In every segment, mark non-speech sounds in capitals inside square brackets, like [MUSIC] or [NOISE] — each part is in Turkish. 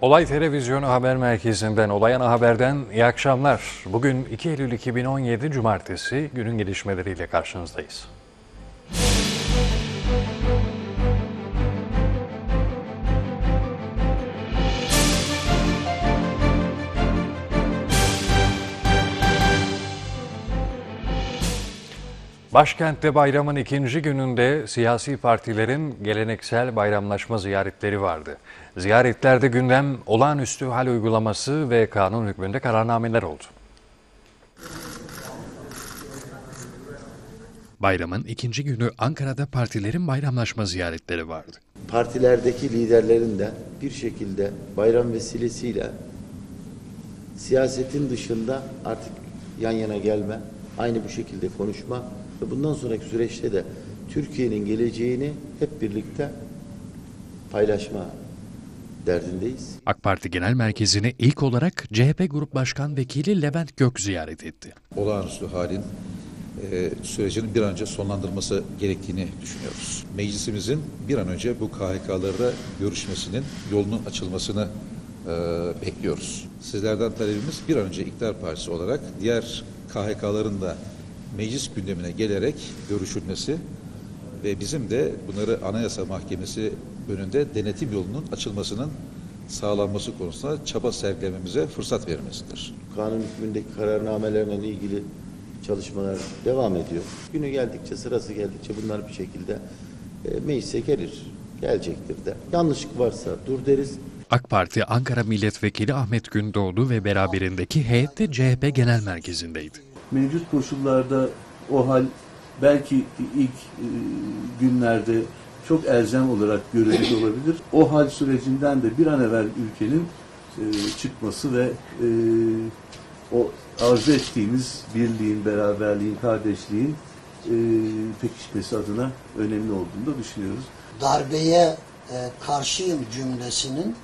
Olay Televizyonu Haber Merkezi'nden, Olay Ana Haber'den iyi akşamlar. Bugün 2 Eylül 2017 Cumartesi günün gelişmeleriyle karşınızdayız. Başkentte bayramın ikinci gününde siyasi partilerin geleneksel bayramlaşma ziyaretleri vardı. Ziyaretlerde gündem olağanüstü hal uygulaması ve kanun hükmünde kararnameler oldu. Bayramın ikinci günü Ankara'da partilerin bayramlaşma ziyaretleri vardı. partilerdeki liderlerin de bir şekilde bayram vesilesiyle siyasetin dışında artık yan yana gelme, aynı bu şekilde konuşma ve bundan sonraki süreçte de Türkiye'nin geleceğini hep birlikte paylaşma derdindeyiz. AK Parti Genel Merkezi'ni ilk olarak CHP Grup Başkan Vekili Levent Gök ziyaret etti. olağanüstü halin e, sürecinin bir an önce sonlandırılması gerektiğini düşünüyoruz. Meclisimizin bir an önce bu KHK'larla görüşmesinin yolunun açılmasını e, bekliyoruz. Sizlerden talebimiz bir an önce iktidar partisi olarak diğer KHK'ların da meclis gündemine gelerek görüşülmesi ve bizim de bunları Anayasa Mahkemesi önünde denetim yolunun açılmasının sağlanması konusunda çaba sergilememize fırsat vermesidir. Kanun hükmündeki kararnamelerle ilgili çalışmalar devam ediyor. Günü geldikçe, sırası geldikçe bunlar bir şekilde e, meclise gelir, gelecektir de. Yanlışlık varsa dur deriz, AK Parti Ankara Milletvekili Ahmet Gündoğdu ve beraberindeki heyet de CHP Genel Merkezi'ndeydi. mevcut koşullarda o hal belki ilk e, günlerde çok elzem olarak görülüyor olabilir. O hal sürecinden de bir an evvel ülkenin e, çıkması ve e, o arzu ettiğimiz birliğin, beraberliğin, kardeşliğin e, pekişmesi adına önemli olduğunu da düşünüyoruz. darbeye e, karşıyım cümlesinin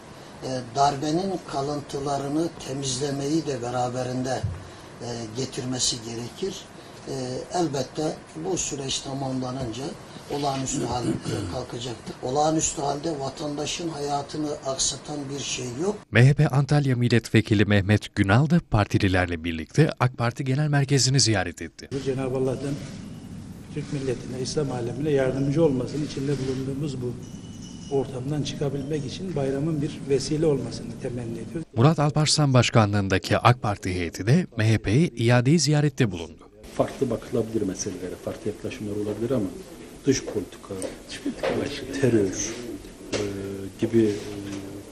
e, darbenin kalıntılarını temizlemeyi de beraberinde e, getirmesi gerekir. E, elbette bu süreç tamamlanınca olağanüstü hal e, kalkacaktır. Olağanüstü halde vatandaşın hayatını aksatan bir şey yok. MHP Antalya Milletvekili Mehmet Günal da partililerle birlikte AK Parti Genel Merkezi'ni ziyaret etti. Cenab-ı Allah'tan Türk milletine, İslam alemine yardımcı olmasını, içinde bulunduğumuz bu ortamdan çıkabilmek için bayramın bir vesile olmasını temenni ediyoruz. Murat Alparslan Başkanlığındaki AK Parti heyeti de MHP'yi iadeyi ziyarette bulundu. Farklı bakılabilir meselelere, farklı yaklaşımlar olabilir ama dış politika, terör e, gibi e,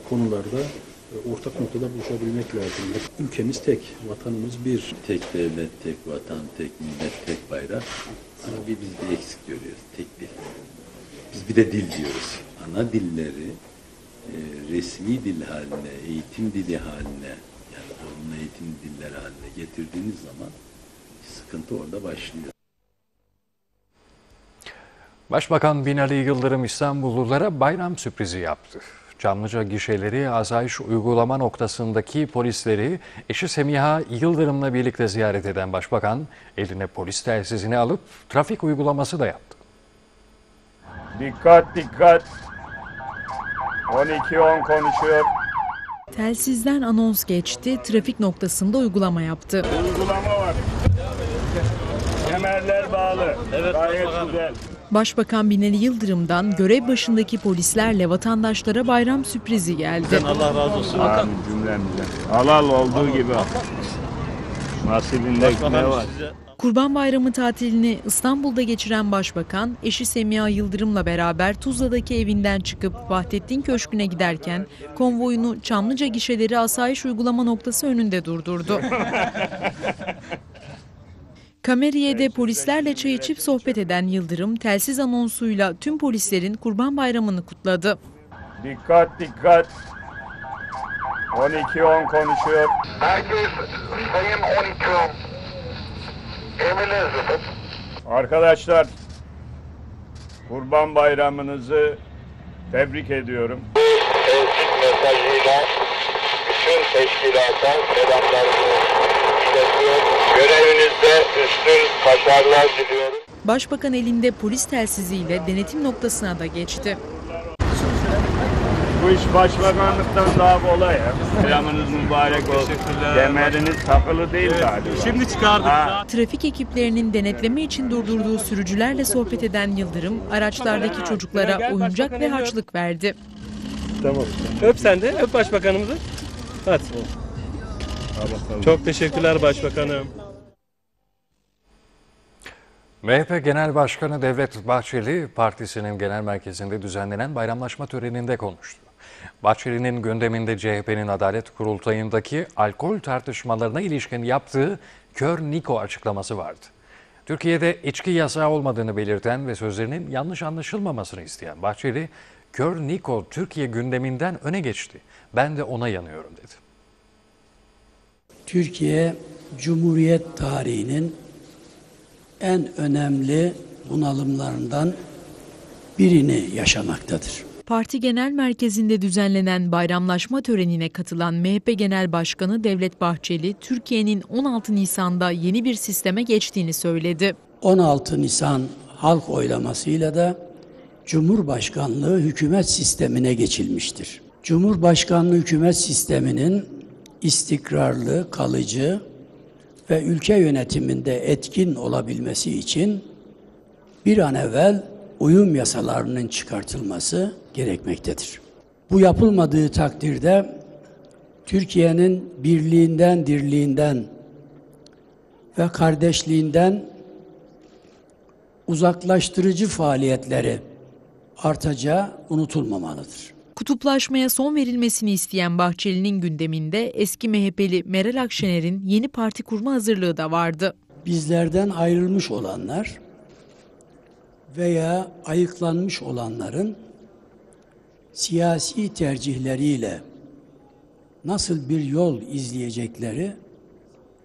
konularda e, ortak noktada buluşabilmek lazım. Ülkemiz tek, vatanımız bir. Tek devlet, tek vatan, tek millet, tek bayrak. Ama bir biz bir eksik görüyoruz. Tek dil. Biz bir de dil diyoruz. Ana dilleri e, resmi dil haline, eğitim dili haline, yani zorunlu eğitim dilleri haline getirdiğiniz zaman sıkıntı orada başlıyor. Başbakan Binali Yıldırım İstanbullulara bayram sürprizi yaptı. Çamlıca gişeleri asayiş uygulama noktasındaki polisleri eşi Semiha Yıldırım'la birlikte ziyaret eden başbakan eline polis telsizini alıp trafik uygulaması da yaptı. Dikkat dikkat. 12-10 konuşuyor. Telsizden anons geçti, trafik noktasında uygulama yaptı. Uygulama var. Kemerler bağlı. Evet, Gayet güzel. Başbakan Binali Yıldırım'dan görev başındaki polislerle vatandaşlara bayram sürprizi geldi. Amin cümlemizden. Halal olduğu gibi. Nasibinde ne var? Kurban Bayramı tatilini İstanbul'da geçiren başbakan, eşi Semiha Yıldırım'la beraber Tuzla'daki evinden çıkıp Vahdettin Köşkü'ne giderken konvoyunu Çamlıca gişeleri asayiş uygulama noktası önünde durdurdu. [LAUGHS] Kameriye'de polislerle çay içip sohbet eden Yıldırım, telsiz anonsuyla tüm polislerin Kurban Bayramı'nı kutladı. Dikkat dikkat. 12-10 konuşuyor. Herkes sayın 12 Emirlerinizdir. Arkadaşlar Kurban Bayramınızı tebrik ediyorum. Tevfik mesajıyla bütün teşkilata selamlarımı Görevinizde üstün başarılar diliyorum. Başbakan elinde polis telsiziyle denetim noktasına da geçti. Bu iş başbakanlıktan daha kolay ya. Selamınız mübarek olsun. Kemeriniz takılı değil galiba. Şimdi çıkardık. Ha. Trafik ekiplerinin denetleme için durdurduğu sürücülerle sohbet eden Yıldırım, araçlardaki çocuklara oyuncak ve harçlık verdi. Tamam. Öp sen de. Öp başbakanımızı. Hadi. Çok teşekkürler başbakanım. MHP Genel Başkanı Devlet Bahçeli, partisinin genel merkezinde düzenlenen bayramlaşma töreninde konuştu. Bahçeli'nin gündeminde CHP'nin Adalet Kurultayı'ndaki alkol tartışmalarına ilişkin yaptığı kör Niko açıklaması vardı. Türkiye'de içki yasağı olmadığını belirten ve sözlerinin yanlış anlaşılmamasını isteyen Bahçeli, kör Niko Türkiye gündeminden öne geçti. Ben de ona yanıyorum dedi. Türkiye Cumhuriyet tarihinin en önemli bunalımlarından birini yaşamaktadır. Parti Genel Merkezi'nde düzenlenen bayramlaşma törenine katılan MHP Genel Başkanı Devlet Bahçeli, Türkiye'nin 16 Nisan'da yeni bir sisteme geçtiğini söyledi. 16 Nisan halk oylamasıyla da Cumhurbaşkanlığı hükümet sistemine geçilmiştir. Cumhurbaşkanlığı hükümet sisteminin istikrarlı, kalıcı ve ülke yönetiminde etkin olabilmesi için bir an evvel uyum yasalarının çıkartılması gerekmektedir. Bu yapılmadığı takdirde Türkiye'nin birliğinden, dirliğinden ve kardeşliğinden uzaklaştırıcı faaliyetleri artacağı unutulmamalıdır. Kutuplaşmaya son verilmesini isteyen Bahçeli'nin gündeminde eski MHP'li Meral Akşener'in yeni parti kurma hazırlığı da vardı. Bizlerden ayrılmış olanlar veya ayıklanmış olanların siyasi tercihleriyle nasıl bir yol izleyecekleri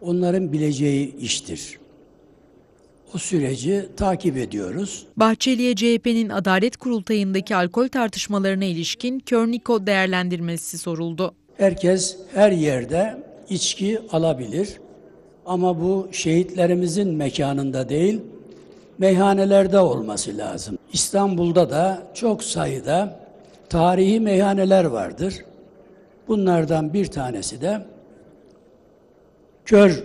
onların bileceği iştir. O süreci takip ediyoruz. Bahçeli'ye CHP'nin Adalet Kurultayı'ndaki alkol tartışmalarına ilişkin Körniko değerlendirmesi soruldu. Herkes her yerde içki alabilir. Ama bu şehitlerimizin mekanında değil, meyhanelerde olması lazım. İstanbul'da da çok sayıda tarihi meyhaneler vardır. Bunlardan bir tanesi de Kör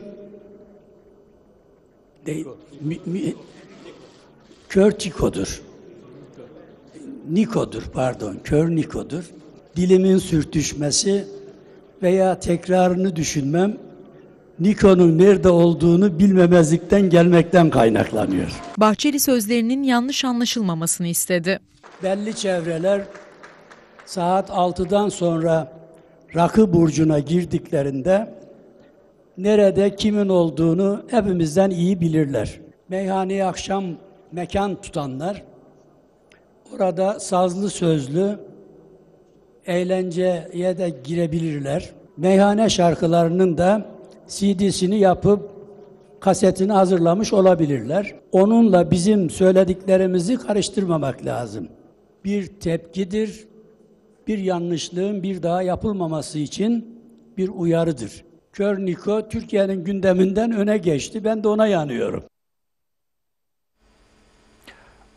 değil, mi, mi, Kör Tiko'dur. Niko'dur pardon, Kör Niko'dur. Dilimin sürtüşmesi veya tekrarını düşünmem Niko'nun nerede olduğunu bilmemezlikten gelmekten kaynaklanıyor. Bahçeli sözlerinin yanlış anlaşılmamasını istedi. Belli çevreler saat 6'dan sonra rakı burcuna girdiklerinde nerede kimin olduğunu hepimizden iyi bilirler. Meyhaneye akşam mekan tutanlar orada sazlı sözlü eğlenceye de girebilirler. Meyhane şarkılarının da CD'sini yapıp kasetini hazırlamış olabilirler. Onunla bizim söylediklerimizi karıştırmamak lazım. Bir tepkidir, bir yanlışlığın bir daha yapılmaması için bir uyarıdır. Kör Niko Türkiye'nin gündeminden öne geçti. Ben de ona yanıyorum.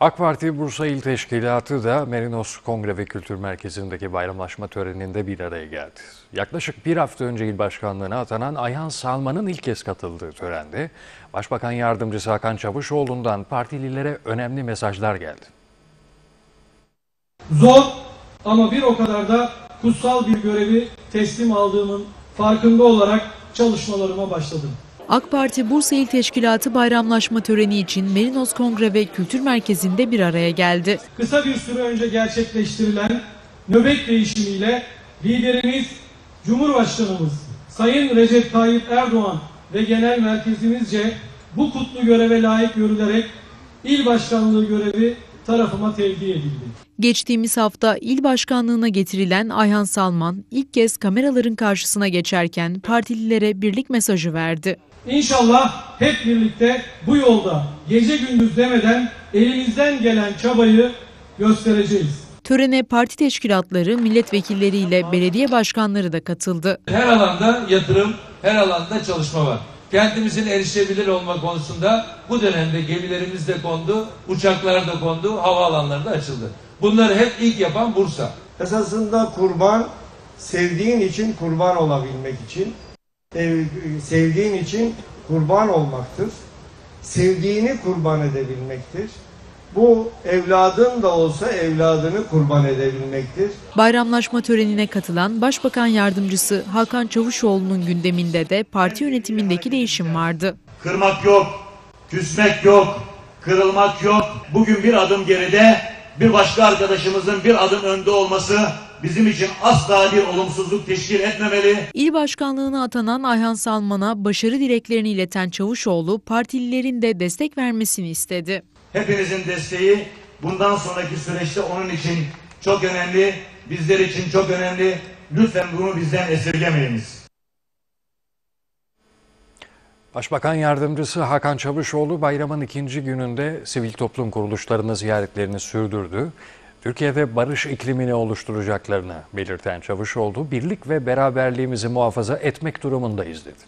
AK Parti Bursa İl Teşkilatı da Merinos Kongre ve Kültür Merkezi'ndeki bayramlaşma töreninde bir araya geldi. Yaklaşık bir hafta önce il başkanlığına atanan Ayhan Salman'ın ilk kez katıldığı törende Başbakan Yardımcısı Hakan Çavuşoğlu'ndan partililere önemli mesajlar geldi. Zor ama bir o kadar da kutsal bir görevi teslim aldığımın farkında olarak çalışmalarıma başladım. AK Parti Bursa İl Teşkilatı bayramlaşma töreni için Merinos Kongre ve Kültür Merkezi'nde bir araya geldi. Kısa bir süre önce gerçekleştirilen nöbet değişimiyle liderimiz Cumhurbaşkanımız Sayın Recep Tayyip Erdoğan ve genel merkezimizce bu kutlu göreve layık görülerek il başkanlığı görevi tarafıma tevdi edildi. Geçtiğimiz hafta il başkanlığına getirilen Ayhan Salman ilk kez kameraların karşısına geçerken partililere birlik mesajı verdi. İnşallah hep birlikte bu yolda gece gündüz demeden elimizden gelen çabayı göstereceğiz. Törene parti teşkilatları, milletvekilleriyle belediye başkanları da katıldı. Her alanda yatırım, her alanda çalışma var. Kentimizin erişebilir olma konusunda bu dönemde gemilerimiz de kondu, uçaklar da kondu, havaalanları da açıldı. Bunları hep ilk yapan Bursa. Esasında kurban sevdiğin için kurban olabilmek için, ev- sevdiğin için kurban olmaktır. Sevdiğini kurban edebilmektir. Bu evladın da olsa evladını kurban edebilmektir. Bayramlaşma törenine katılan Başbakan Yardımcısı Hakan Çavuşoğlu'nun gündeminde de parti yönetimindeki değişim vardı. Kırmak yok, küsmek yok, kırılmak yok. Bugün bir adım geride, bir başka arkadaşımızın bir adım önde olması bizim için asla bir olumsuzluk teşkil etmemeli. İl başkanlığına atanan Ayhan Salman'a başarı dileklerini ileten Çavuşoğlu, partililerin de destek vermesini istedi. Hepinizin desteği bundan sonraki süreçte onun için çok önemli, bizler için çok önemli. Lütfen bunu bizden esirgemeyiniz. Başbakan Yardımcısı Hakan Çavuşoğlu bayramın ikinci gününde sivil toplum kuruluşlarını ziyaretlerini sürdürdü. Türkiye'de barış iklimini oluşturacaklarını belirten Çavuşoğlu, birlik ve beraberliğimizi muhafaza etmek durumundayız dedi.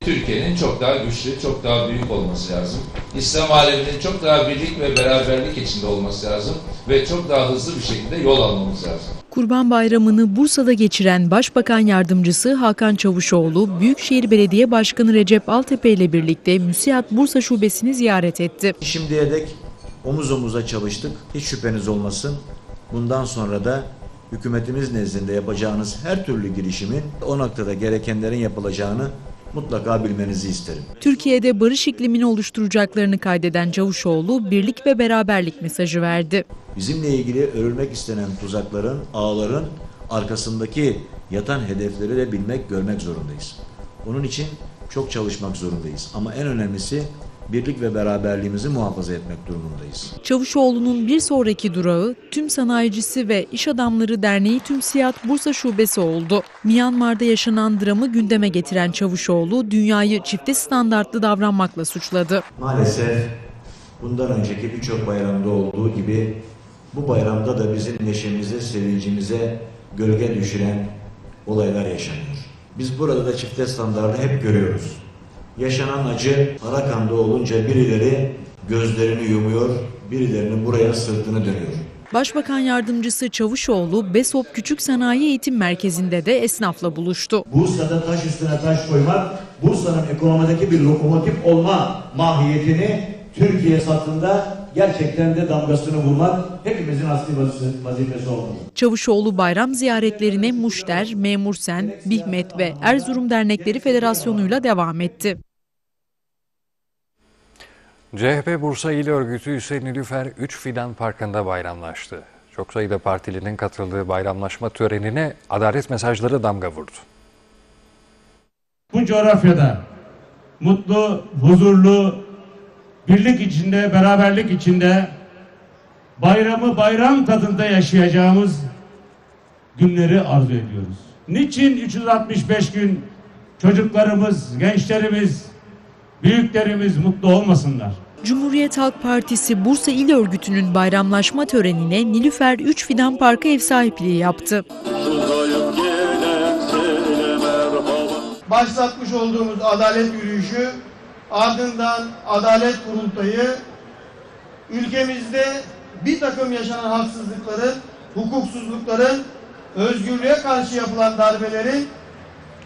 Türkiye'nin çok daha güçlü, çok daha büyük olması lazım. İslam aleminin çok daha birlik ve beraberlik içinde olması lazım ve çok daha hızlı bir şekilde yol almamız lazım. Kurban Bayramı'nı Bursa'da geçiren Başbakan Yardımcısı Hakan Çavuşoğlu, Büyükşehir Belediye Başkanı Recep Altepe ile birlikte MÜSİAD Bursa Şubesini ziyaret etti. Şimdiye dek omuz omuza çalıştık. Hiç şüpheniz olmasın. Bundan sonra da hükümetimiz nezdinde yapacağınız her türlü girişimin o noktada gerekenlerin yapılacağını mutlaka bilmenizi isterim. Türkiye'de barış iklimini oluşturacaklarını kaydeden Çavuşoğlu, birlik ve beraberlik mesajı verdi. Bizimle ilgili örülmek istenen tuzakların, ağların arkasındaki yatan hedefleri de bilmek, görmek zorundayız. Onun için çok çalışmak zorundayız. Ama en önemlisi birlik ve beraberliğimizi muhafaza etmek durumundayız. Çavuşoğlu'nun bir sonraki durağı Tüm Sanayicisi ve İş Adamları Derneği TÜMSİAD Bursa Şubesi oldu. Myanmar'da yaşanan dramı gündeme getiren Çavuşoğlu, dünyayı çifte standartlı davranmakla suçladı. Maalesef bundan önceki birçok bayramda olduğu gibi bu bayramda da bizim neşemize, sevincimize gölge düşüren olaylar yaşanıyor. Biz burada da çifte standartı hep görüyoruz. Yaşanan acı Arakan'da olunca birileri gözlerini yumuyor, birilerinin buraya sırtını dönüyor. Başbakan Yardımcısı Çavuşoğlu, BESOP Küçük Sanayi Eğitim Merkezi'nde de esnafla buluştu. Bursa'da taş üstüne taş koymak, Bursa'nın ekonomideki bir lokomotif olma mahiyetini Türkiye satında gerçekten de damgasını vurmak hepimizin asli vazifesi, olmalı. Çavuşoğlu bayram ziyaretlerine Muşter, Memursen, Bihmet ve Erzurum Dernekleri Federasyonu'yla devam etti. CHP Bursa İl Örgütü ise Nilüfer 3 Fidan Parkı'nda bayramlaştı. Çok sayıda partilinin katıldığı bayramlaşma törenine adalet mesajları damga vurdu. bu coğrafyada mutlu, huzurlu, birlik içinde, beraberlik içinde bayramı bayram tadında yaşayacağımız günleri arzu ediyoruz. Niçin 365 gün çocuklarımız, gençlerimiz, büyüklerimiz mutlu olmasınlar? Cumhuriyet Halk Partisi Bursa İl Örgütü'nün bayramlaşma törenine Nilüfer 3 Fidan Parkı ev sahipliği yaptı. Başlatmış olduğumuz adalet yürüyüşü ardından adalet kurultayı ülkemizde bir takım yaşanan haksızlıkların, hukuksuzlukların, özgürlüğe karşı yapılan darbelerin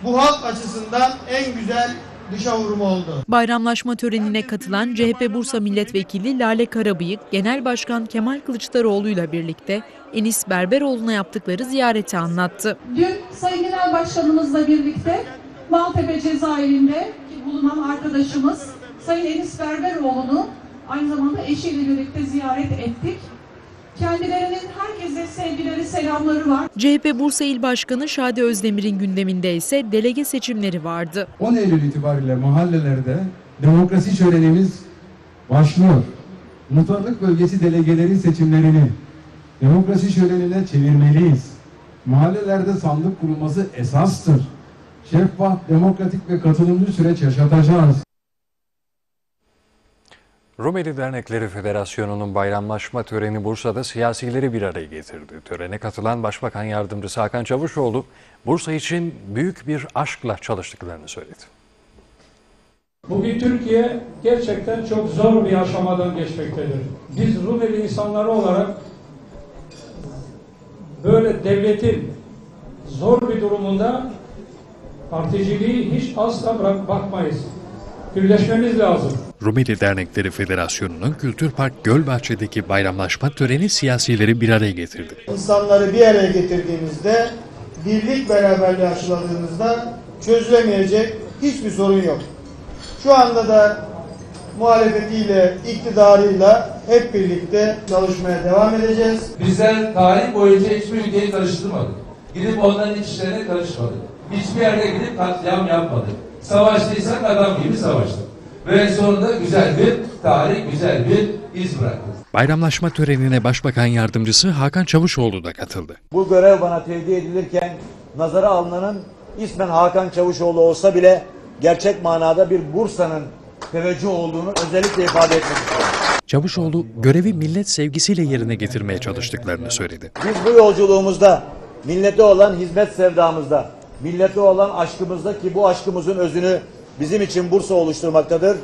bu halk açısından en güzel dışa vurumu oldu. Bayramlaşma törenine katılan CHP Bursa Milletvekili Lale Karabıyık, Genel Başkan Kemal Kılıçdaroğlu ile birlikte Enis Berberoğlu'na yaptıkları ziyareti anlattı. Dün Sayın Genel Başkanımızla birlikte Maltepe cezaevinde bulunan arkadaşımız Sayın Enis Berberoğlu'nu aynı zamanda eşiyle birlikte ziyaret ettik. Kendilerinin herkese sevgileri, selamları var. CHP Bursa İl Başkanı Şadi Özdemir'in gündeminde ise delege seçimleri vardı. 10 Eylül itibariyle mahallelerde demokrasi şölenimiz başlıyor. Muhtarlık bölgesi delegelerin seçimlerini demokrasi şölenine çevirmeliyiz. Mahallelerde sandık kurulması esastır. Şeffaf, demokratik ve katılımcı süreç yaşatacağız. Rumeli Dernekleri Federasyonu'nun bayramlaşma töreni Bursa'da siyasileri bir araya getirdi. Törene katılan Başbakan Yardımcısı Hakan Çavuşoğlu, Bursa için büyük bir aşkla çalıştıklarını söyledi. Bugün Türkiye gerçekten çok zor bir aşamadan geçmektedir. Biz Rumeli insanları olarak böyle devletin zor bir durumunda particiliği hiç asla bırak bakmayız. Birleşmemiz lazım. Rumeli Dernekleri Federasyonu'nun Kültür Park Gölbahçe'deki bayramlaşma töreni siyasileri bir araya getirdi. İnsanları bir araya getirdiğimizde, birlik beraberliği aşıladığımızda çözülemeyecek hiçbir sorun yok. Şu anda da muhalefetiyle, iktidarıyla hep birlikte çalışmaya devam edeceğiz. Bizler tarih boyunca hiçbir ülkeyi karıştırmadık. Gidip onların iç işlerine karışmadık. Hiçbir yerde gidip katliam yapmadık. Savaştıysak adam gibi savaştık. Ve sonunda güzel bir tarih, güzel bir iz bıraktık. Bayramlaşma törenine Başbakan Yardımcısı Hakan Çavuşoğlu da katıldı. Bu görev bana tevdi edilirken nazara alınanın ismen Hakan Çavuşoğlu olsa bile gerçek manada bir Bursa'nın teveccüh olduğunu özellikle ifade etmek istiyorum. Çavuşoğlu görevi millet sevgisiyle yerine getirmeye çalıştıklarını söyledi. Biz bu yolculuğumuzda millete olan hizmet sevdamızda, millete olan aşkımızda ki bu aşkımızın özünü bizim için Bursa oluşturmaktadır.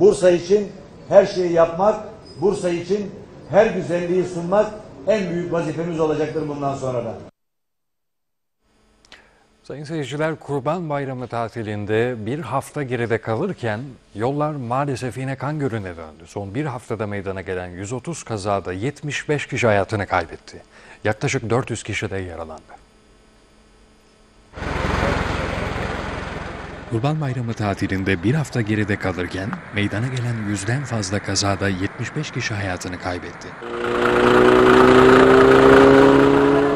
Bursa için her şeyi yapmak, Bursa için her güzelliği sunmak en büyük vazifemiz olacaktır bundan sonra da. Sayın seyirciler Kurban Bayramı tatilinde bir hafta geride kalırken yollar maalesef yine kan gölüne döndü. Son bir haftada meydana gelen 130 kazada 75 kişi hayatını kaybetti. Yaklaşık 400 kişi de yaralandı. Kurban Bayramı tatilinde bir hafta geride kalırken meydana gelen yüzden fazla kazada 75 kişi hayatını kaybetti.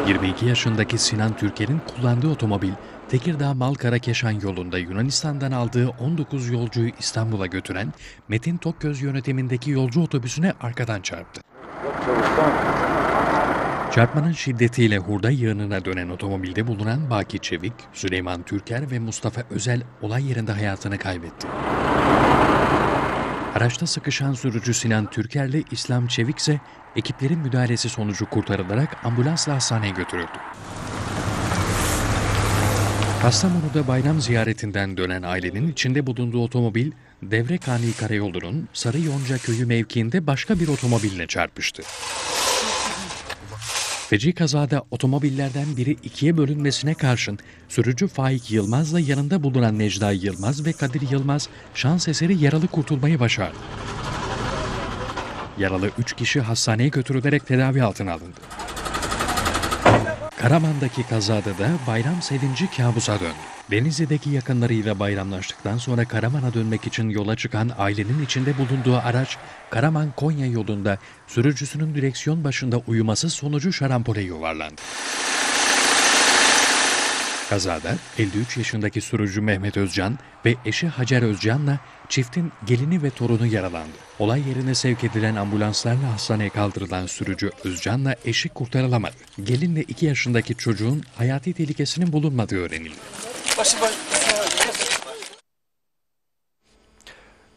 22 yaşındaki Sinan Türker'in kullandığı otomobil Tekirdağ Malkara Keşan yolunda Yunanistan'dan aldığı 19 yolcuyu İstanbul'a götüren Metin Tokgöz yönetimindeki yolcu otobüsüne arkadan çarptı. Çarpmanın şiddetiyle hurda yığınına dönen otomobilde bulunan Baki Çevik, Süleyman Türker ve Mustafa Özel olay yerinde hayatını kaybetti. Araçta sıkışan sürücü Sinan Türker'le İslam Çevik ise ekiplerin müdahalesi sonucu kurtarılarak ambulansla hastaneye götürüldü. Kastamonu'da bayram ziyaretinden dönen ailenin içinde bulunduğu otomobil, Devrekani Karayolu'nun Sarı Yonca Köyü mevkiinde başka bir otomobille çarpıştı. Feci kazada otomobillerden biri ikiye bölünmesine karşın sürücü Faik Yılmaz'la yanında bulunan Necda Yılmaz ve Kadir Yılmaz şans eseri yaralı kurtulmayı başardı. Yaralı 3 kişi hastaneye götürülerek tedavi altına alındı. Karaman'daki kazada da bayram sevinci kabusa döndü. Denizli'deki yakınlarıyla bayramlaştıktan sonra Karaman'a dönmek için yola çıkan ailenin içinde bulunduğu araç Karaman-Konya yolunda sürücüsünün direksiyon başında uyuması sonucu şarampole yuvarlandı. Kazada 53 yaşındaki sürücü Mehmet Özcan ve eşi Hacer Özcan'la çiftin gelini ve torunu yaralandı. Olay yerine sevk edilen ambulanslarla hastaneye kaldırılan sürücü Özcan'la eşi kurtarılamadı. Gelinle 2 yaşındaki çocuğun hayati tehlikesinin bulunmadığı öğrenildi.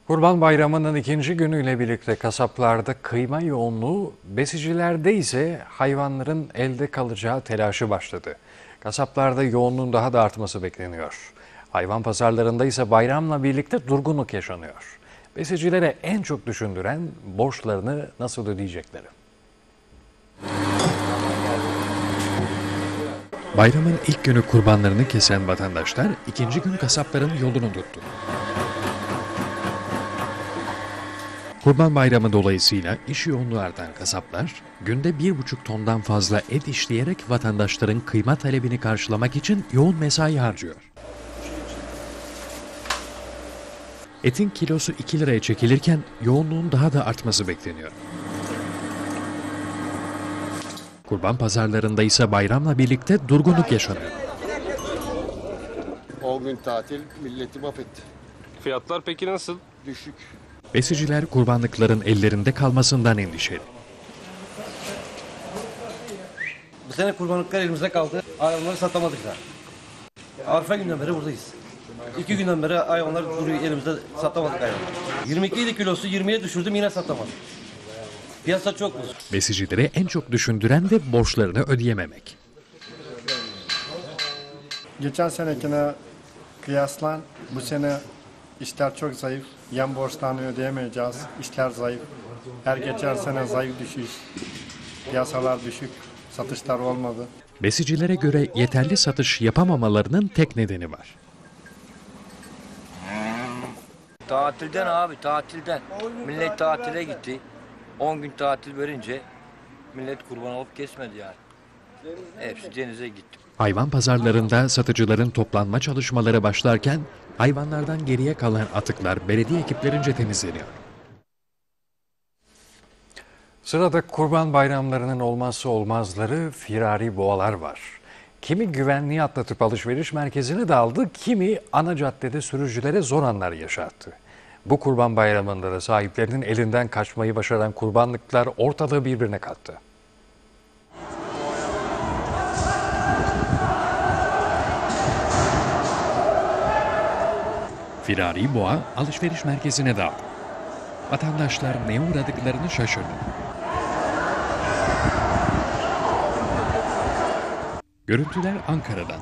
Kurban Bayramı'nın ikinci günüyle birlikte kasaplarda kıyma yoğunluğu, besicilerde ise hayvanların elde kalacağı telaşı başladı. Kasaplarda yoğunluğun daha da artması bekleniyor. Hayvan pazarlarında ise bayramla birlikte durgunluk yaşanıyor. Besicilere en çok düşündüren borçlarını nasıl ödeyecekleri. Bayramın ilk günü kurbanlarını kesen vatandaşlar ikinci gün kasapların yolunu tuttu. Kurban Bayramı dolayısıyla iş yoğunluğu artan kasaplar, günde bir buçuk tondan fazla et işleyerek vatandaşların kıyma talebini karşılamak için yoğun mesai harcıyor. Etin kilosu 2 liraya çekilirken yoğunluğun daha da artması bekleniyor. Kurban pazarlarında ise bayramla birlikte durgunluk yaşanıyor. 10 gün tatil milleti mahvetti. Fiyatlar peki nasıl? Düşük. Besiciler kurbanlıkların ellerinde kalmasından endişeli. Bu sene kurbanlıklar elimizde kaldı. Hayvanları satamadık da. Arfa günden beri buradayız. İki günden beri hayvanlar duruyor elimizde satamadık hayvan. 22 idi kilosu 20'ye düşürdüm yine satamadım. Piyasa çok bozuk. Besicileri en çok düşündüren de borçlarını ödeyememek. Geçen senekine kıyaslan bu sene işler çok zayıf. Yan borçlarını ödeyemeyeceğiz. İşler zayıf. Her geçen sene zayıf düşüş. Piyasalar düşük. Satışlar olmadı. Besicilere göre yeterli satış yapamamalarının tek nedeni var. Tatilden abi tatilden. Millet tatile gitti. 10 gün tatil verince millet kurban alıp kesmedi yani. Hepsi denize gitti. Hayvan pazarlarında satıcıların toplanma çalışmaları başlarken hayvanlardan geriye kalan atıklar belediye ekiplerince temizleniyor. Sırada kurban bayramlarının olmazsa olmazları firari boğalar var. Kimi güvenliği atlatıp alışveriş merkezine daldı, kimi ana caddede sürücülere zor anlar yaşattı. Bu kurban bayramında da sahiplerinin elinden kaçmayı başaran kurbanlıklar ortalığı birbirine kattı. Firari boğa alışveriş merkezine daldı. Vatandaşlar neye uğradıklarını şaşırdı. Görüntüler Ankara'dan.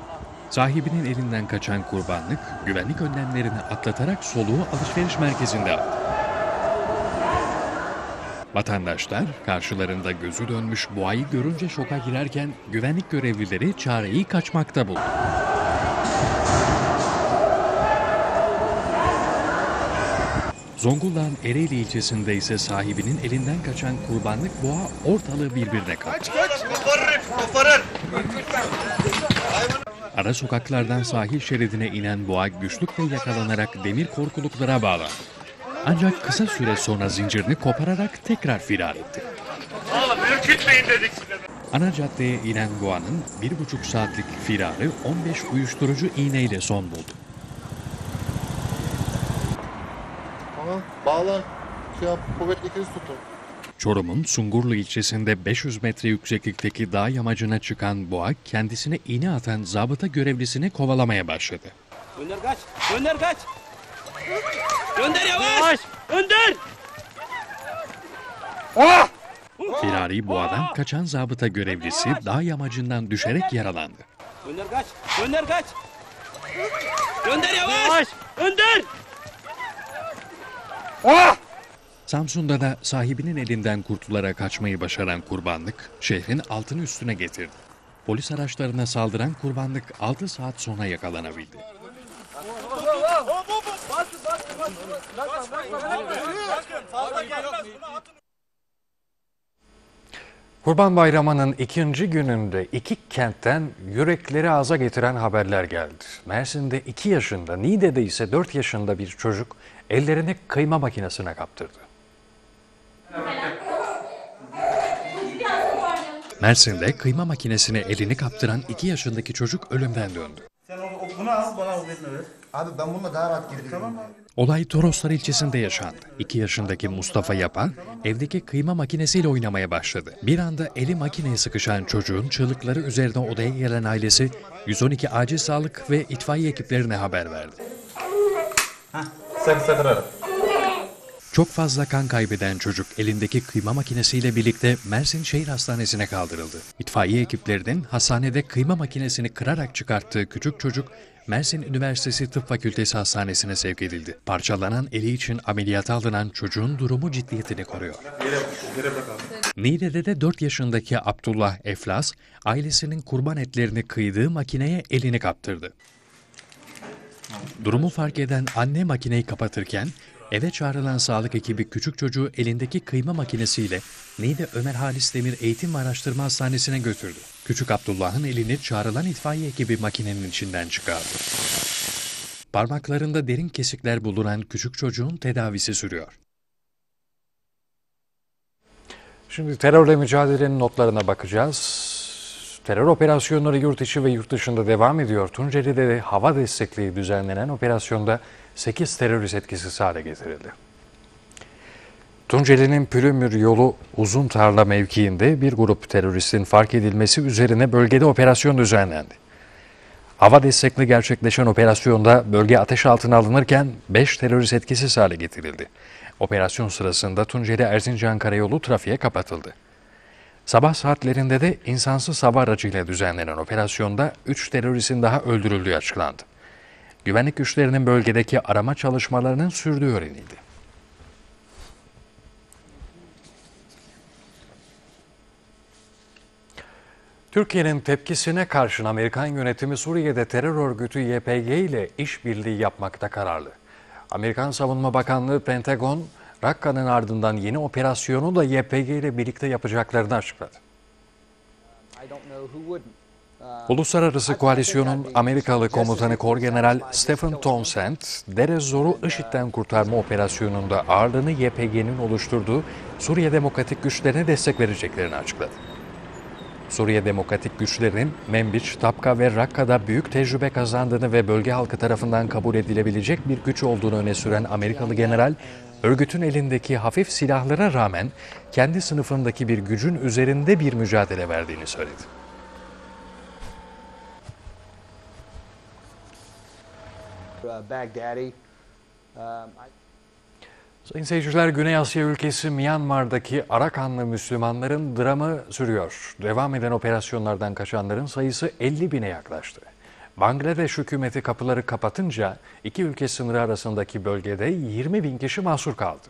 Sahibinin elinden kaçan kurbanlık güvenlik önlemlerini atlatarak soluğu alışveriş merkezinde aldı. Vatandaşlar karşılarında gözü dönmüş boğayı görünce şoka girerken güvenlik görevlileri çareyi kaçmakta buldu. Zonguldak'ın Ereğli ilçesinde ise sahibinin elinden kaçan kurbanlık boğa ortalığı birbirine kattı. Koparır, koparır. Ara sokaklardan sahil şeridine inen boğa güçlükle yakalanarak demir korkuluklara bağlandı. Ancak kısa süre sonra zincirini kopararak tekrar firar etti. Oğlum ürkütmeyin dedik size. Ana caddeye inen boğanın bir buçuk saatlik firarı 15 uyuşturucu iğneyle son buldu. Tamam bağla. Şey yap, kuvvetli kriz tutun. Çorum'un Sungurlu ilçesinde 500 metre yükseklikteki dağ yamacına çıkan boğa kendisine iğne atan zabıta görevlisini kovalamaya başladı. Önder kaç! Önder kaç! Önder yavaş! Önder! Firari boğadan kaçan zabıta görevlisi dağ yamacından düşerek yaralandı. Önder kaç! Önder kaç! Önder yavaş! Önder! Samsun'da da sahibinin elinden kurtularak kaçmayı başaran kurbanlık şehrin altını üstüne getirdi. Polis araçlarına saldıran kurbanlık 6 saat sonra yakalanabildi. Kurban Bayramı'nın ikinci gününde iki kentten yürekleri ağza getiren haberler geldi. Mersin'de 2 yaşında, Niğde'de ise 4 yaşında bir çocuk ellerini kıyma makinesine kaptırdı. Mersin'de kıyma makinesine elini kaptıran 2 yaşındaki çocuk ölümden döndü. Sen bunu al bana o ver. Abi ben bununla daha rahat. Tamam abi. Olay Toroslar ilçesinde yaşandı. 2 yaşındaki Mustafa Yapan evdeki kıyma makinesiyle oynamaya başladı. Bir anda eli makineye sıkışan çocuğun çığlıkları üzerine odaya gelen ailesi 112 acil sağlık ve itfaiye ekiplerine haber verdi. Sen sakın Çok fazla kan kaybeden çocuk elindeki kıyma makinesiyle birlikte Mersin Şehir Hastanesi'ne kaldırıldı. İtfaiye ekiplerinin hastanede kıyma makinesini kırarak çıkarttığı küçük çocuk Mersin Üniversitesi Tıp Fakültesi Hastanesi'ne sevk edildi. Parçalanan eli için ameliyata alınan çocuğun durumu ciddiyetini koruyor. Niğde'de de 4 yaşındaki Abdullah Eflas, ailesinin kurban etlerini kıydığı makineye elini kaptırdı. Durumu fark eden anne makineyi kapatırken, eve çağrılan sağlık ekibi küçük çocuğu elindeki kıyma makinesiyle Niğde Ömer Halis Demir Eğitim ve Araştırma Hastanesi'ne götürdü. Küçük Abdullah'ın elini çağrılan itfaiye ekibi makinenin içinden çıkardı. Parmaklarında derin kesikler bulunan küçük çocuğun tedavisi sürüyor. Şimdi terörle mücadelenin notlarına bakacağız. Terör operasyonları yurt içi ve yurt dışında devam ediyor. Tunceli'de de hava destekli düzenlenen operasyonda 8 terörist etkisiz hale getirildi. Tunceli'nin Pülümür yolu uzun tarla mevkiinde bir grup teröristin fark edilmesi üzerine bölgede operasyon düzenlendi. Hava destekli gerçekleşen operasyonda bölge ateş altına alınırken 5 terörist etkisiz hale getirildi. Operasyon sırasında Tunceli Erzincan Karayolu trafiğe kapatıldı. Sabah saatlerinde de insansız hava aracıyla düzenlenen operasyonda 3 teröristin daha öldürüldüğü açıklandı. Güvenlik güçlerinin bölgedeki arama çalışmalarının sürdüğü öğrenildi. Türkiye'nin tepkisine karşın Amerikan yönetimi Suriye'de terör örgütü YPG ile işbirliği yapmakta kararlı. Amerikan Savunma Bakanlığı Pentagon, Rakka'nın ardından yeni operasyonu da YPG ile birlikte yapacaklarını açıkladı. Uluslararası Koalisyonun Amerikalı komutanı Korgeneral Stephen Townsend, Dere Zor'u IŞİD'den kurtarma operasyonunda ağırlığını YPG'nin oluşturduğu Suriye Demokratik Güçlerine destek vereceklerini açıkladı. Suriye Demokratik Güçlerin Menbiç, Tapka ve Rakka'da büyük tecrübe kazandığını ve bölge halkı tarafından kabul edilebilecek bir güç olduğunu öne süren Amerikalı general, örgütün elindeki hafif silahlara rağmen kendi sınıfındaki bir gücün üzerinde bir mücadele verdiğini söyledi. Baghdadi. Sayın seyirciler, Güney Asya ülkesi Myanmar'daki Arakanlı Müslümanların dramı sürüyor. Devam eden operasyonlardan kaçanların sayısı 50 bine yaklaştı. Bangladeş hükümeti kapıları kapatınca iki ülke sınırı arasındaki bölgede 20 bin kişi mahsur kaldı.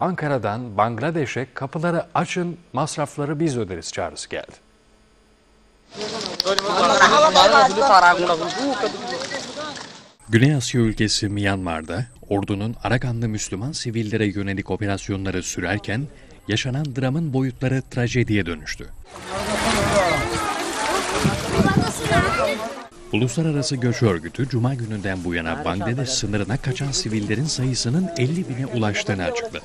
Ankara'dan Bangladeş'e kapıları açın, masrafları biz öderiz çağrısı geldi. Güney Asya ülkesi Myanmar'da ordunun Arakanlı Müslüman sivillere yönelik operasyonları sürerken yaşanan dramın boyutları trajediye dönüştü. Uluslararası Göç Örgütü Cuma gününden bu yana Bangladeş sınırına kaçan sivillerin sayısının 50 bine ulaştığını açıkladı.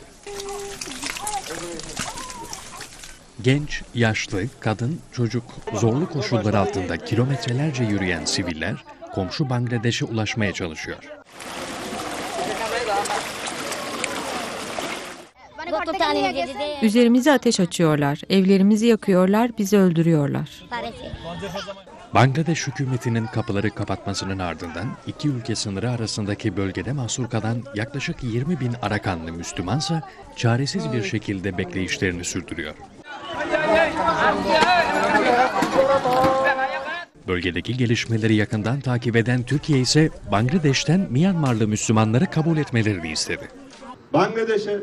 Genç, yaşlı, kadın, çocuk zorlu koşullar altında kilometrelerce yürüyen siviller komşu Bangladeş'e ulaşmaya çalışıyor. Üzerimize ateş açıyorlar, evlerimizi yakıyorlar, bizi öldürüyorlar. Bangladeş hükümetinin kapıları kapatmasının ardından iki ülke sınırı arasındaki bölgede mahsur kalan yaklaşık 20 bin Arakanlı Müslümansa çaresiz bir şekilde bekleyişlerini sürdürüyor. Bölgedeki gelişmeleri yakından takip eden Türkiye ise Bangladeş'ten Myanmarlı Müslümanları kabul etmelerini istedi. Bangladeş'e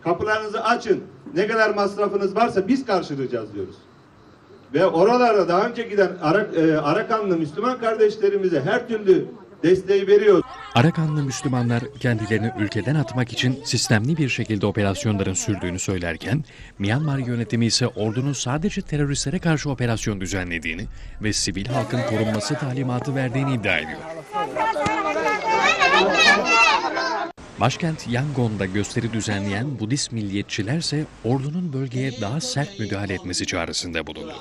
kapılarınızı açın. Ne kadar masrafınız varsa biz karşılayacağız diyoruz. Ve oralara daha önce giden Arak, e, Arakanlı Müslüman kardeşlerimize her türlü desteği veriyoruz. Arakanlı Müslümanlar kendilerini ülkeden atmak için sistemli bir şekilde operasyonların sürdüğünü söylerken, Myanmar yönetimi ise ordunun sadece teröristlere karşı operasyon düzenlediğini ve sivil halkın korunması talimatı verdiğini iddia ediyor. [LAUGHS] Başkent Yangon'da gösteri düzenleyen Budist milliyetçilerse ordunun bölgeye daha sert müdahale etmesi çağrısında bulundu.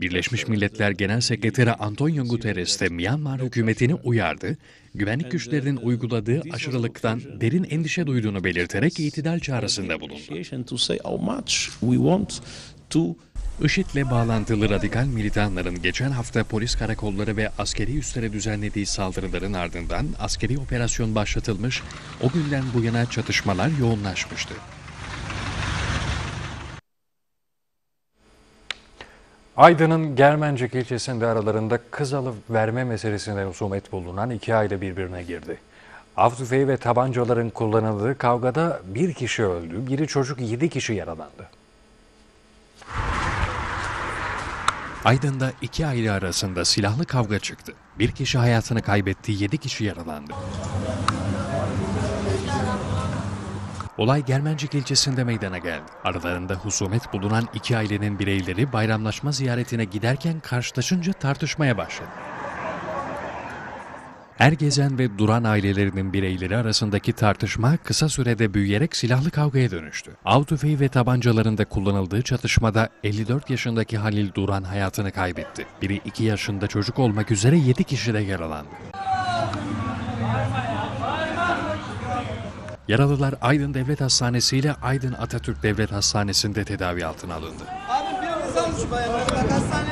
Birleşmiş Milletler Genel Sekreteri Antonio Guterres de Myanmar hükümetini uyardı, güvenlik güçlerinin uyguladığı aşırılıktan derin endişe duyduğunu belirterek itidal çağrısında bulundu. IŞİD'le bağlantılı radikal militanların geçen hafta polis karakolları ve askeri üslere düzenlediği saldırıların ardından askeri operasyon başlatılmış, o günden bu yana çatışmalar yoğunlaşmıştı. Aydın'ın Germencik ilçesinde aralarında kız alıp verme meselesinde husumet bulunan iki aile birbirine girdi. Av tüfeği ve tabancaların kullanıldığı kavgada bir kişi öldü, biri çocuk yedi kişi yaralandı. Aydın'da iki aile arasında silahlı kavga çıktı. Bir kişi hayatını kaybetti, yedi kişi yaralandı. Olay Germencik ilçesinde meydana geldi. Aralarında husumet bulunan iki ailenin bireyleri bayramlaşma ziyaretine giderken karşılaşınca tartışmaya başladı. Ergezen ve Duran ailelerinin bireyleri arasındaki tartışma kısa sürede büyüyerek silahlı kavgaya dönüştü. Av tüfeği ve tabancalarında kullanıldığı çatışmada 54 yaşındaki Halil Duran hayatını kaybetti. Biri 2 yaşında çocuk olmak üzere 7 kişi de yaralandı. Yaralılar Aydın Devlet Hastanesi ile Aydın Atatürk Devlet Hastanesi'nde tedavi altına alındı. Abi bir almış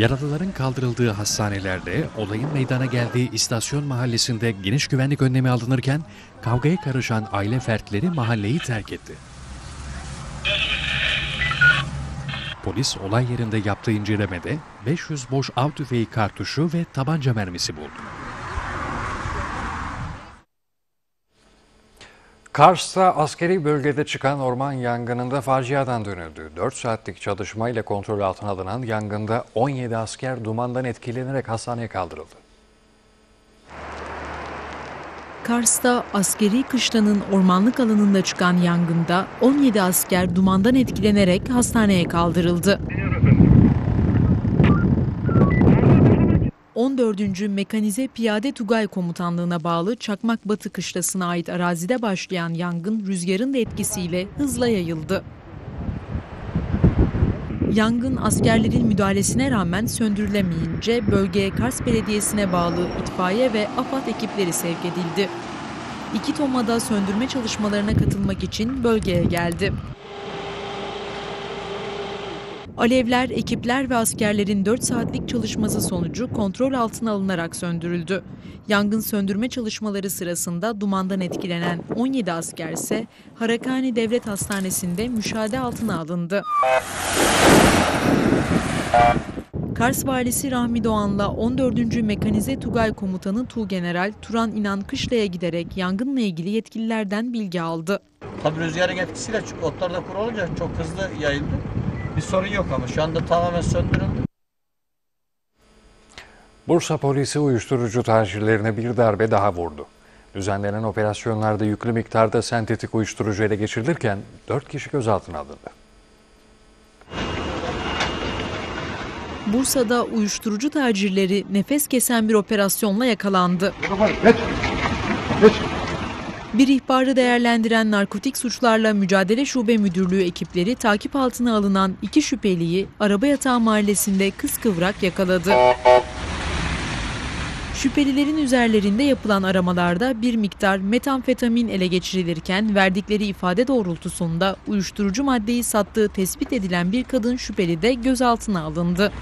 Yaralıların kaldırıldığı hastanelerde olayın meydana geldiği istasyon mahallesinde geniş güvenlik önlemi alınırken kavgaya karışan aile fertleri mahalleyi terk etti. Polis olay yerinde yaptığı incelemede 500 boş av tüfeği kartuşu ve tabanca mermisi buldu. Kars'ta askeri bölgede çıkan orman yangınında faciadan dönüldü. 4 saatlik çalışmayla kontrol altına alınan yangında 17 asker dumandan etkilenerek hastaneye kaldırıldı. Kars'ta askeri kışlanın ormanlık alanında çıkan yangında 17 asker dumandan etkilenerek hastaneye kaldırıldı. 14. Mekanize Piyade Tugay Komutanlığı'na bağlı Çakmak Batı Kışlası'na ait arazide başlayan yangın rüzgarın da etkisiyle hızla yayıldı. Yangın askerlerin müdahalesine rağmen söndürülemeyince bölgeye Kars Belediyesi'ne bağlı itfaiye ve AFAD ekipleri sevk edildi. İki tomada söndürme çalışmalarına katılmak için bölgeye geldi. Alevler, ekipler ve askerlerin 4 saatlik çalışması sonucu kontrol altına alınarak söndürüldü. Yangın söndürme çalışmaları sırasında dumandan etkilenen 17 asker ise Harakani Devlet Hastanesi'nde müşahede altına alındı. Kars Valisi Rahmi Doğan'la 14. Mekanize Tugay Komutanı Tuğgeneral Turan İnan Kışla'ya giderek yangınla ilgili yetkililerden bilgi aldı. Tabii rüzgarın etkisiyle otlar da kuru olunca çok hızlı yayıldı. Bir sorun yok ama şu anda tamamen söndürüldü. Bursa polisi uyuşturucu tacirlerine bir darbe daha vurdu. Düzenlenen operasyonlarda yüklü miktarda sentetik uyuşturucu ele geçirilirken 4 kişi gözaltına alındı. Bursa'da uyuşturucu tacirleri nefes kesen bir operasyonla yakalandı. Bir ihbarı değerlendiren Narkotik Suçlarla Mücadele Şube Müdürlüğü ekipleri takip altına alınan iki şüpheliyi Araba Yatağı Mahallesi'nde kıskıvrak yakaladı. Şüphelilerin üzerlerinde yapılan aramalarda bir miktar metamfetamin ele geçirilirken verdikleri ifade doğrultusunda uyuşturucu maddeyi sattığı tespit edilen bir kadın şüpheli de gözaltına alındı.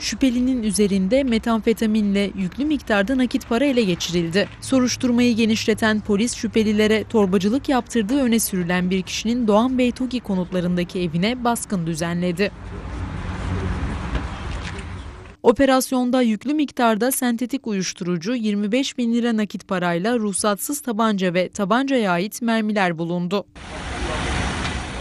Şüphelinin üzerinde metamfetaminle yüklü miktarda nakit para ele geçirildi. Soruşturmayı genişleten polis şüphelilere torbacılık yaptırdığı öne sürülen bir kişinin Doğan Bey TOGİ konutlarındaki evine baskın düzenledi. Operasyonda yüklü miktarda sentetik uyuşturucu, 25 bin lira nakit parayla ruhsatsız tabanca ve tabancaya ait mermiler bulundu.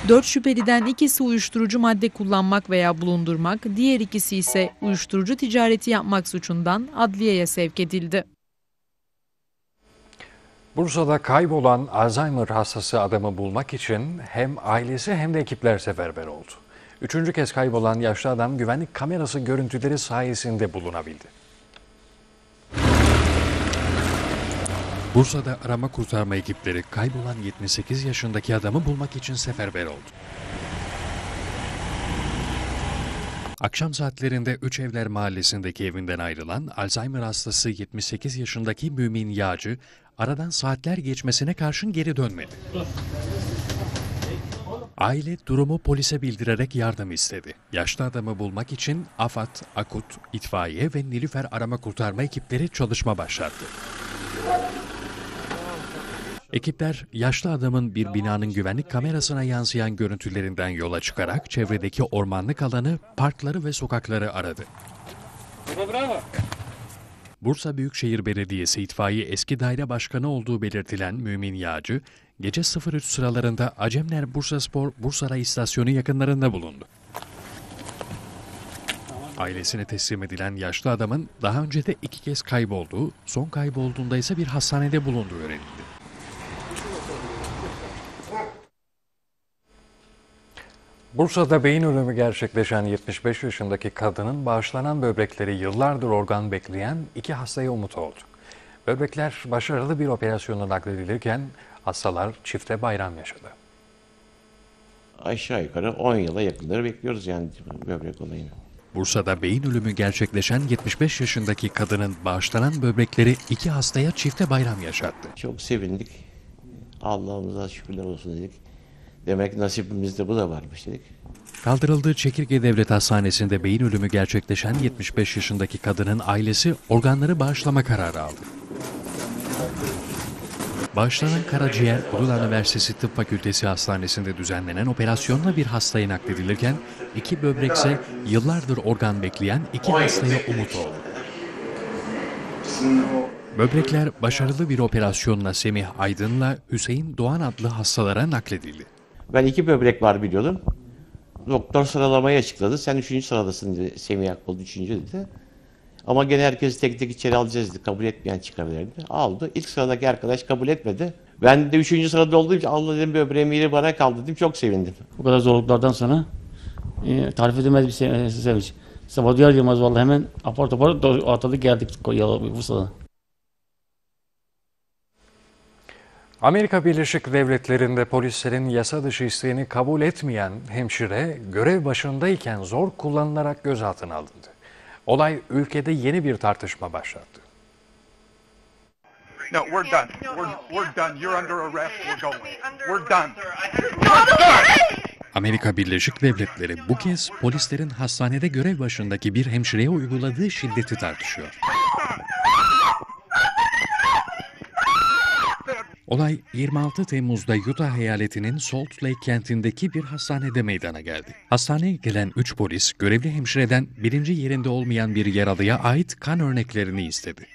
Dört şüpheliden ikisi uyuşturucu madde kullanmak veya bulundurmak, diğer ikisi ise uyuşturucu ticareti yapmak suçundan adliyeye sevk edildi. Bursa'da kaybolan Alzheimer hastası adamı bulmak için hem ailesi hem de ekipler seferber oldu. Üçüncü kez kaybolan yaşlı adam güvenlik kamerası görüntüleri sayesinde bulunabildi. Bursa'da arama kurtarma ekipleri kaybolan 78 yaşındaki adamı bulmak için seferber oldu. Akşam saatlerinde Üç Evler Mahallesi'ndeki evinden ayrılan Alzheimer hastası 78 yaşındaki Mümin Yağcı, aradan saatler geçmesine karşın geri dönmedi. Aile durumu polise bildirerek yardım istedi. Yaşlı adamı bulmak için AFAD, AKUT, İtfaiye ve Nilüfer arama kurtarma ekipleri çalışma başlattı. Ekipler yaşlı adamın bir binanın güvenlik kamerasına yansıyan görüntülerinden yola çıkarak çevredeki ormanlık alanı, parkları ve sokakları aradı. Bursa Büyükşehir Belediyesi İtfaiye Eski Daire Başkanı olduğu belirtilen Mümin Yağcı, gece 03 sıralarında Acemler Bursaspor Bursaray İstasyonu yakınlarında bulundu. Ailesine teslim edilen yaşlı adamın daha önce de iki kez kaybolduğu, son kaybolduğunda ise bir hastanede bulunduğu öğrenildi. Bursa'da beyin ölümü gerçekleşen 75 yaşındaki kadının bağışlanan böbrekleri yıllardır organ bekleyen iki hastaya umut oldu. Böbrekler başarılı bir operasyonla nakledilirken hastalar çifte bayram yaşadı. Aşağı yukarı 10 yıla yakınları bekliyoruz yani böbrek olayını. Bursa'da beyin ölümü gerçekleşen 75 yaşındaki kadının bağışlanan böbrekleri iki hastaya çifte bayram yaşattı. Çok sevindik. Allah'ımıza şükürler olsun dedik. Demek nasibimizde bu da varmış dedik. Kaldırıldığı Çekirge Devlet Hastanesi'nde beyin ölümü gerçekleşen 75 yaşındaki kadının ailesi organları bağışlama kararı aldı. Bağışlanan karaciğer Uludağ Üniversitesi Tıp Fakültesi Hastanesi'nde düzenlenen operasyonla bir hastaya nakledilirken iki böbrekse yıllardır organ bekleyen iki hastaya umut oldu. Böbrekler başarılı bir operasyonla Semih Aydın'la Hüseyin Doğan adlı hastalara nakledildi. Ben iki böbrek var biliyordum. Doktor sıralamayı açıkladı. Sen üçüncü sıradasın dedi. Semih Akbol üçüncü dedi. Ama gene herkesi tek tek içeri alacağız dedi. Kabul etmeyen çıkabilirdi. Aldı. İlk sıradaki arkadaş kabul etmedi. Ben de üçüncü sırada olduğum için Allah dedim böbreğim yeri bana kaldı dedim. Çok sevindim. Bu kadar zorluklardan sonra e, tarif edilmez bir se- sevinç. Sabah duyar duyarmaz vallahi hemen apar topar atladık geldik Yalı- Amerika Birleşik Devletleri'nde polislerin yasa dışı isteğini kabul etmeyen hemşire görev başındayken zor kullanılarak gözaltına alındı. Olay ülkede yeni bir tartışma başlattı. No, we're done. We're, we're done. You're under arrest. We're going. We're done. Amerika Birleşik Devletleri bu kez polislerin hastanede görev başındaki bir hemşireye uyguladığı şiddeti tartışıyor. Olay 26 Temmuz'da Utah eyaletinin Salt Lake kentindeki bir hastanede meydana geldi. Hastaneye gelen 3 polis görevli hemşireden birinci yerinde olmayan bir yaralıya ait kan örneklerini istedi.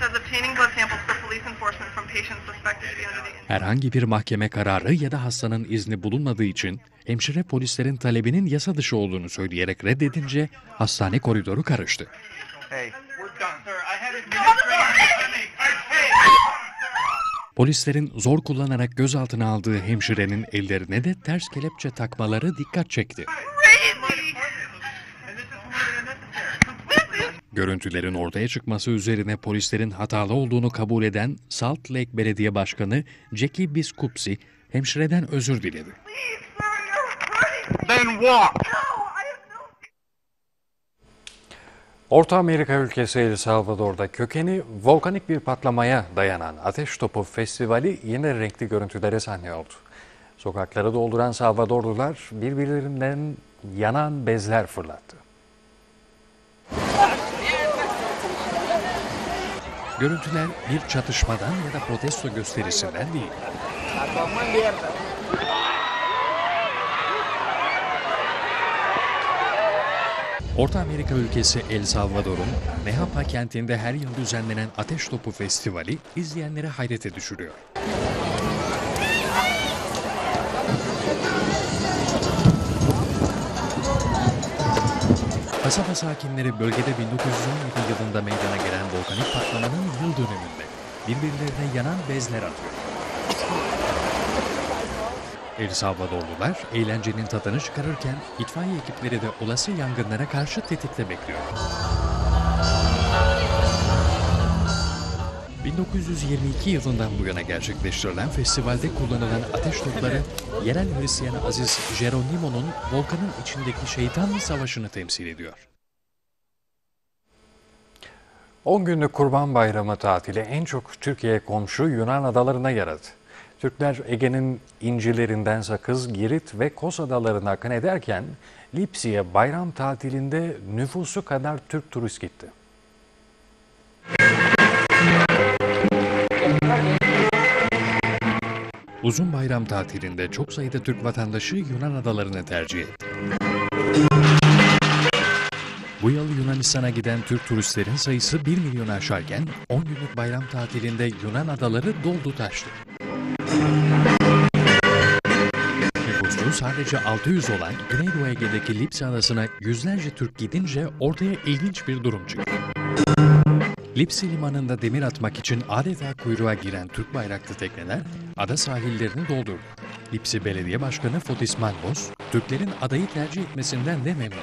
Herhangi bir mahkeme kararı ya da hastanın izni bulunmadığı için hemşire polislerin talebinin yasa dışı olduğunu söyleyerek reddedince hastane koridoru karıştı. Hey, Polislerin zor kullanarak gözaltına aldığı hemşirenin ellerine de ters kelepçe takmaları dikkat çekti. Görüntülerin ortaya çıkması üzerine polislerin hatalı olduğunu kabul eden Salt Lake Belediye Başkanı Jackie Biskupsi hemşireden özür diledi. Then walk. Orta Amerika ülkesi El Salvador'da kökeni volkanik bir patlamaya dayanan Ateş Topu Festivali yine renkli görüntülere sahne oldu. Sokakları dolduran Salvadorlular birbirlerinden yanan bezler fırlattı. Görüntüler bir çatışmadan ya da protesto gösterisinden değil. Orta Amerika ülkesi El Salvador'un Mejapa kentinde her yıl düzenlenen Ateş Topu Festivali izleyenleri hayrete düşürüyor. Kasaba sakinleri bölgede 1917 yılında meydana gelen volkanik patlamanın yıl dönümünde birbirlerine yanan bezler atıyor. El Salvadorlular eğlencenin tadını çıkarırken itfaiye ekipleri de olası yangınlara karşı tetikte bekliyor. 1922 yılından bu yana gerçekleştirilen festivalde kullanılan ateş topları yerel Hristiyan Aziz Geronimo'nun volkanın içindeki şeytanlı savaşını temsil ediyor. 10 günlük Kurban Bayramı tatili en çok Türkiye komşu Yunan adalarına yaradı. Türkler Ege'nin incilerinden Sakız, Girit ve Kos adalarına akın ederken Lipsi'ye bayram tatilinde nüfusu kadar Türk turist gitti. Uzun bayram tatilinde çok sayıda Türk vatandaşı Yunan adalarını tercih etti. Bu yıl Yunanistan'a giden Türk turistlerin sayısı 1 milyon aşarken 10 günlük bayram tatilinde Yunan adaları doldu taştı. Nüfusu sadece 600 olan Güneydoğu Ege'deki Lipsi adasına yüzlerce Türk gidince ortaya ilginç bir durum çıktı. Lipsi limanında demir atmak için adeta kuyruğa giren Türk bayraklı tekneler ada sahillerini doldurdu. Lipsi Belediye Başkanı Fotis Manbos, Türklerin adayı tercih etmesinden de memnun.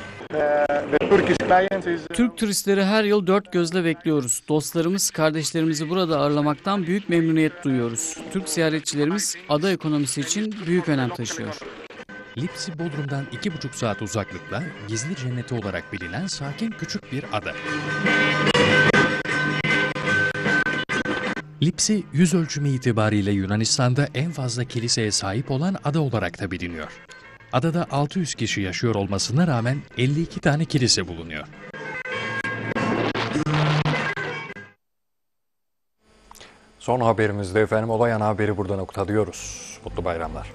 Türk turistleri her yıl dört gözle bekliyoruz. Dostlarımız, kardeşlerimizi burada ağırlamaktan büyük memnuniyet duyuyoruz. Türk ziyaretçilerimiz ada ekonomisi için büyük önem taşıyor. Lipsi Bodrum'dan iki buçuk saat uzaklıkta gizli cenneti olarak bilinen sakin küçük bir ada. Lipsi yüz ölçümü itibariyle Yunanistan'da en fazla kiliseye sahip olan ada olarak da biliniyor. Adada 600 kişi yaşıyor olmasına rağmen 52 tane kilise bulunuyor. Son haberimizde efendim olay ana haberi burada noktalıyoruz. Mutlu bayramlar.